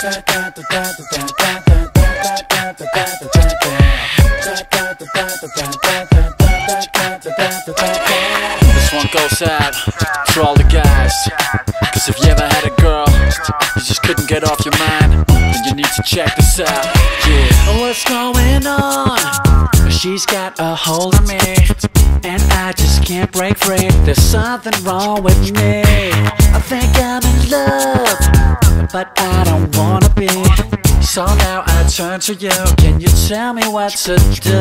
This one goes out to all the guys. Cause if you ever had a girl, you just couldn't get off your mind, then you need to check this out. Yeah. What's going on? She's got a hold on me, and I just can't break free. There's something wrong with me. I think love, but I don't wanna be. So now I turn to you. Can you tell me what to do?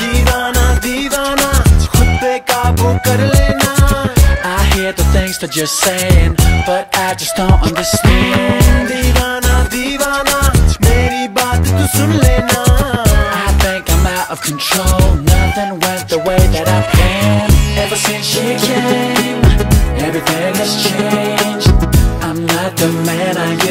दीवाना दीवाना खुद पे काबू कर लेना I hear the things that you're saying, but I just don't understand. दीवाना दीवाना मेरी बात तू सुन लेना I think I'm out of control. Nothing went the way that I planned. Ever since she came, everything has changed. I'm not the man I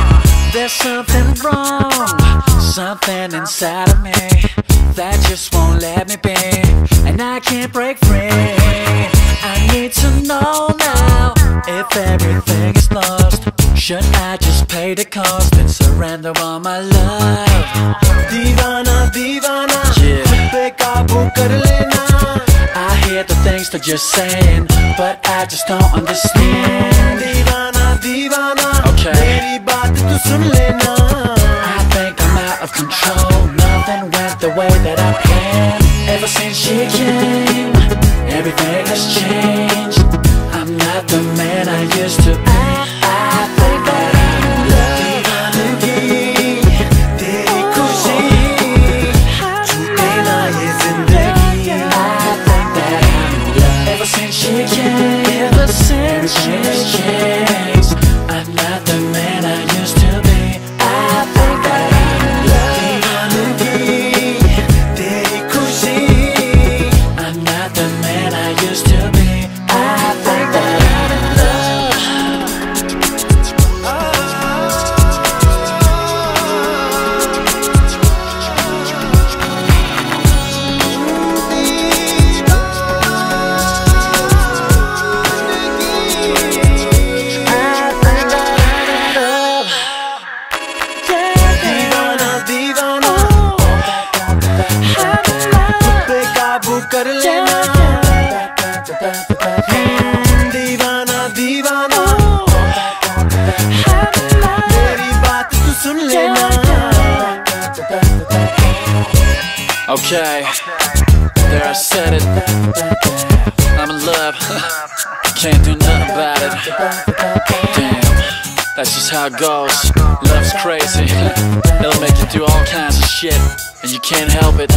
There's something wrong, something inside of me that just won't let me be, and I can't break free. I need to know now if everything is lost. Should I just pay the cost and surrender all my love? Divana, divana, yeah. I hear the things that you're saying, but I just don't understand. Divana. सुन लेना I think I'm out of control. Nothing went the way that I planned. Ever since she came, everything has changed. I'm not the man I used to be. I think that I'm in love. दीवानगी तेरी खुशी छूटे ना ये जिंदगी I think that I'm in love. Ever since she came, ever since she changed. Used to be. I think that I'm in love. I think okay. There, I said it. I'm in love. Can't do nothing about it. Damn. That's just how it goes. Love's crazy. It'll make you do all kinds of shit. And you can't help it.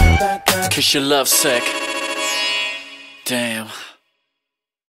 Cause you're lovesick. Damn.